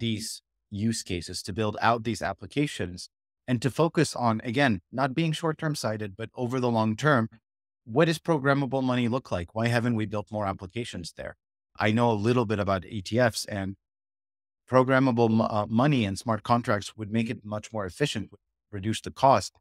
these use cases, to build out these applications, and to focus on, again, not being short term sighted, but over the long term. What does programmable money look like? Why haven't we built more applications there? I know a little bit about ETFs and programmable uh, money and smart contracts would make it much more efficient, reduce the cost.